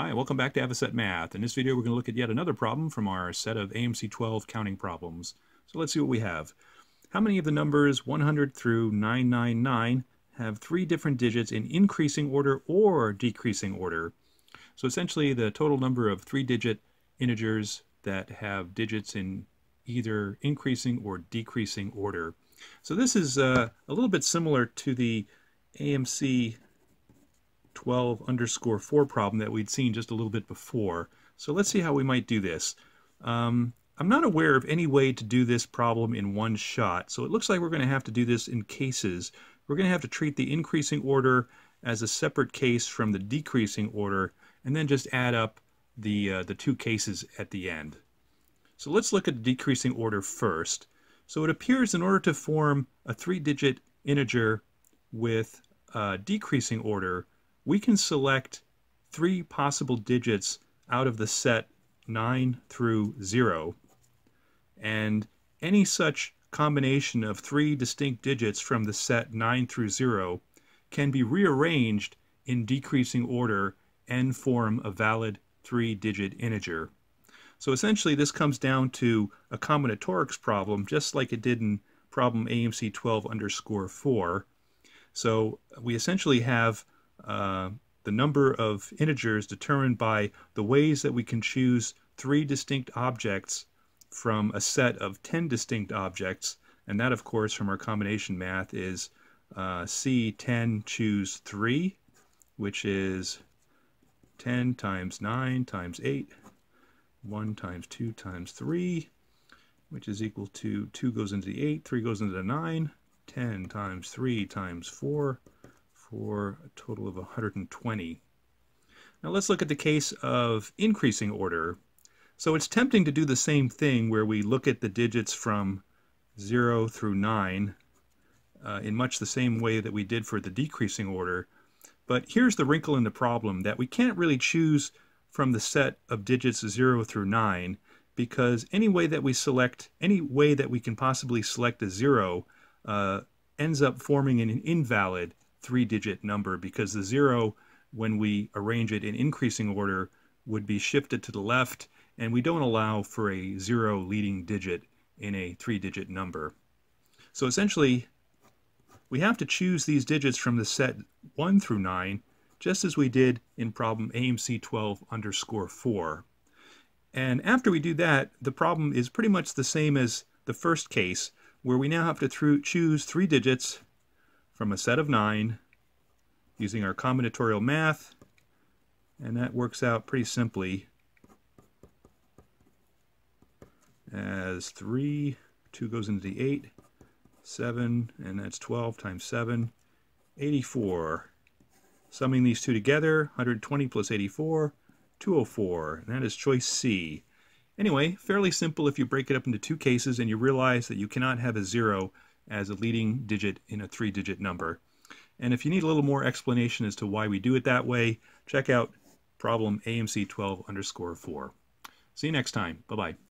Hi, welcome back to Avocet Math. In this video, we're going to look at yet another problem from our set of AMC 12 counting problems. So let's see what we have. How many of the numbers 100 through 999 have three different digits in increasing order or decreasing order? So essentially, the total number of three-digit integers that have digits in either increasing or decreasing order. So this is uh, a little bit similar to the AMC 12 underscore 4 problem that we'd seen just a little bit before. So let's see how we might do this. Um, I'm not aware of any way to do this problem in one shot, so it looks like we're going to have to do this in cases. We're going to have to treat the increasing order as a separate case from the decreasing order, and then just add up the, uh, the two cases at the end. So let's look at the decreasing order first. So it appears in order to form a three-digit integer with uh, decreasing order, we can select three possible digits out of the set 9 through 0. And any such combination of three distinct digits from the set 9 through 0 can be rearranged in decreasing order and form a valid three-digit integer. So essentially this comes down to a combinatorics problem just like it did in problem AMC 12 underscore 4. So we essentially have uh, the number of integers determined by the ways that we can choose three distinct objects from a set of 10 distinct objects. And that, of course, from our combination math is uh, C10 choose 3, which is 10 times 9 times 8, 1 times 2 times 3, which is equal to 2 goes into the 8, 3 goes into the 9, 10 times 3 times 4, for a total of 120. Now let's look at the case of increasing order. So it's tempting to do the same thing where we look at the digits from 0 through 9 uh, in much the same way that we did for the decreasing order. But here's the wrinkle in the problem that we can't really choose from the set of digits 0 through 9 because any way that we select, any way that we can possibly select a 0 uh, ends up forming an invalid three-digit number because the zero, when we arrange it in increasing order, would be shifted to the left, and we don't allow for a zero leading digit in a three-digit number. So essentially, we have to choose these digits from the set 1 through 9, just as we did in problem AMC 12 underscore 4. And after we do that, the problem is pretty much the same as the first case, where we now have to choose three digits from a set of nine using our combinatorial math, and that works out pretty simply as 3, 2 goes into the 8, 7, and that's 12 times 7, 84. Summing these two together, 120 plus 84, 204, and that is choice C. Anyway, fairly simple if you break it up into two cases and you realize that you cannot have a zero as a leading digit in a three-digit number. And if you need a little more explanation as to why we do it that way, check out problem AMC 12 underscore 4. See you next time. Bye-bye.